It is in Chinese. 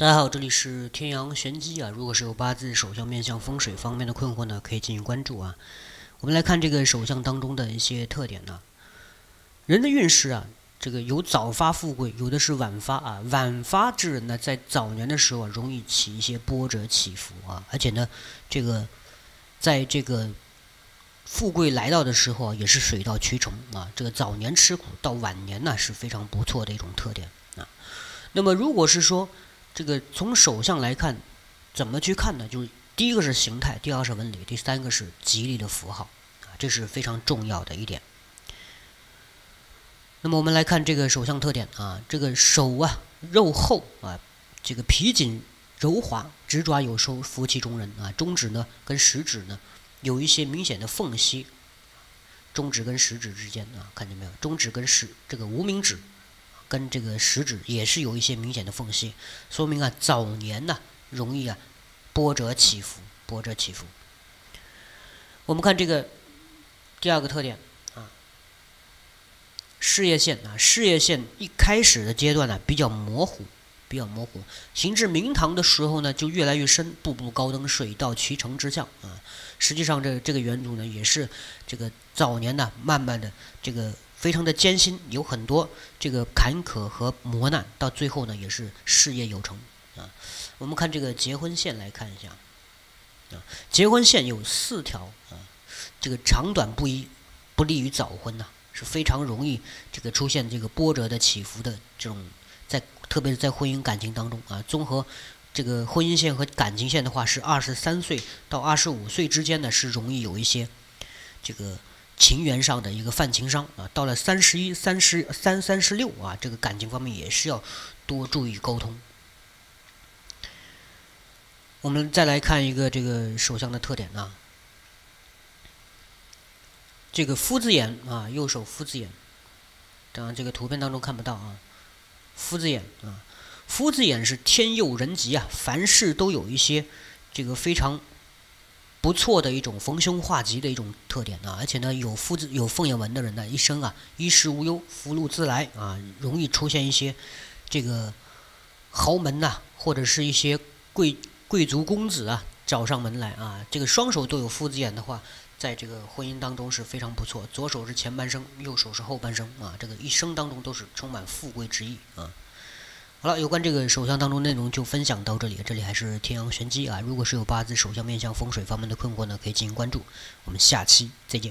大家好，这里是天阳玄机啊。如果是有八字、手相、面相、风水方面的困惑呢，可以进行关注啊。我们来看这个手相当中的一些特点呢。人的运势啊，这个有早发富贵，有的是晚发啊。晚发之人呢，在早年的时候啊，容易起一些波折起伏啊，而且呢，这个在这个富贵来到的时候啊，也是水到渠成啊。这个早年吃苦，到晚年呢，是非常不错的一种特点啊。那么如果是说，这个从手相来看，怎么去看呢？就是第一个是形态，第二是纹理，第三个是吉利的符号，啊，这是非常重要的一点。那么我们来看这个手相特点啊，这个手啊肉厚啊，这个皮紧柔滑，指爪有收，福气中人啊。中指呢跟食指呢有一些明显的缝隙，中指跟食指之间啊，看见没有？中指跟食这个无名指。跟这个食指也是有一些明显的缝隙，说明啊早年呢容易啊波折起伏，波折起伏。我们看这个第二个特点啊，事业线啊，事业线一开始的阶段呢比较模糊，比较模糊。行至明堂的时候呢就越来越深，步步高登，水到渠成之象啊。实际上这这个原主呢也是这个早年呢慢慢的这个。非常的艰辛，有很多这个坎坷和磨难，到最后呢也是事业有成啊。我们看这个结婚线来看一下啊，结婚线有四条啊，这个长短不一，不利于早婚呐，是非常容易这个出现这个波折的起伏的这种，在特别是在婚姻感情当中啊，综合这个婚姻线和感情线的话，是二十三岁到二十五岁之间呢是容易有一些这个。情缘上的一个泛情伤啊，到了三十一、三十三、三十六啊，这个感情方面也是要多注意沟通。我们再来看一个这个手相的特点啊，这个夫字眼啊，右手夫字眼，当然这个图片当中看不到啊，夫字眼啊，夫字眼是天佑人吉啊，凡事都有一些这个非常。不错的一种逢凶化吉的一种特点啊，而且呢，有夫子有凤眼纹的人呢，一生啊衣食无忧，福禄自来啊，容易出现一些这个豪门呐，或者是一些贵贵族公子啊找上门来啊。这个双手都有夫子眼的话，在这个婚姻当中是非常不错。左手是前半生，右手是后半生啊，这个一生当中都是充满富贵之意啊。好了，有关这个手相当中内容就分享到这里。这里还是天阳玄机啊，如果是有八字、手相、面相、风水方面的困惑呢，可以进行关注。我们下期再见。